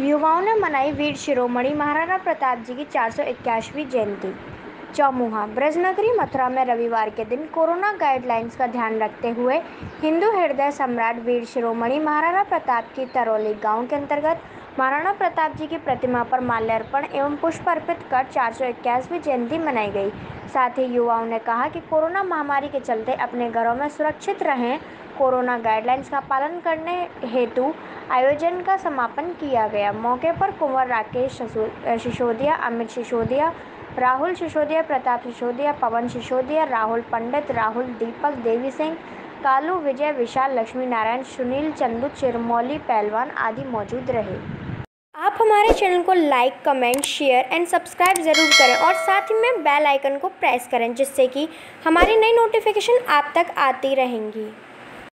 युवाओं ने मनाई वीर शिरोमणि महाराणा प्रताप जी की चार सौ इक्यासवीं जयंती। चौमुहा। ब्रजनगरी मथुरा में रविवार के दिन कोरोना गाइडलाइंस का ध्यान रखते हुए हिंदू हृदय सम्राट वीर शिरोमणि महाराणा प्रताप की तरौली गाँव के अंतर्गत महाराणा प्रताप जी की प्रतिमा पर माल्यार्पण एवं पुष्प अर्पित कर चार सौ जयंती मनाई गई। साथ ही युवाओं ने कहा कि कोरोना महामारी के चलते अपने घरों में सुरक्षित रहें। कोरोना गाइडलाइंस का पालन करने हेतु आयोजन का समापन किया गया। मौके पर कुंवर राकेश सिसोदिया, अमित सिसोदिया राहुल सिसोदिया, प्रताप सिसोदिया, पवन सिसोदिया, राहुल पंडित, राहुल दीपक, देवी सिंह, कालू, विजय, विशाल, लक्ष्मी नारायण, सुनील, चंदू, चिरमौली, पहलवान आदि मौजूद रहे। आप हमारे चैनल को like, comment, share and subscribe ज़रूर करें और साथ ही में बेल आइकन को प्रेस करें जिससे कि हमारी नई नोटिफिकेशन आप तक आती रहेंगी।